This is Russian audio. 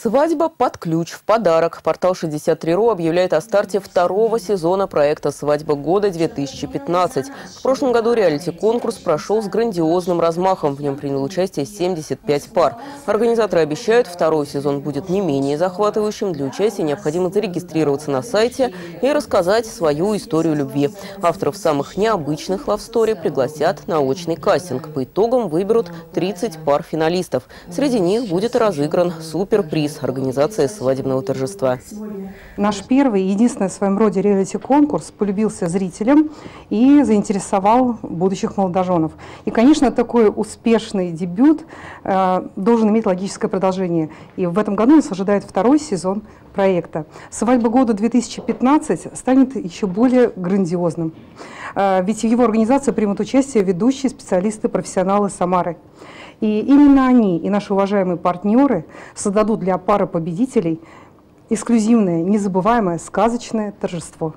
Свадьба под ключ в подарок. Портал 63.ru объявляет о старте второго сезона проекта «Свадьба года-2015». В прошлом году реалити-конкурс прошел с грандиозным размахом. В нем принял участие 75 пар. Организаторы обещают, второй сезон будет не менее захватывающим. Для участия необходимо зарегистрироваться на сайте и рассказать свою историю любви. Авторов самых необычных лавстори пригласят на очный кастинг. По итогам выберут 30 пар финалистов. Среди них будет разыгран суперприз приз организации свадебного торжества. Наш первый и единственный в своем роде реалити-конкурс полюбился зрителям и заинтересовал будущих молодоженов. И, конечно, такой успешный дебют э, должен иметь логическое продолжение. И в этом году нас ожидает второй сезон проекта. «Свадьба года 2015» станет еще более грандиозным. Э, ведь в его организации примут участие ведущие специалисты, профессионалы Самары. И именно они и наши уважаемые партнеры создадут для пары победителей эксклюзивное, незабываемое, сказочное торжество.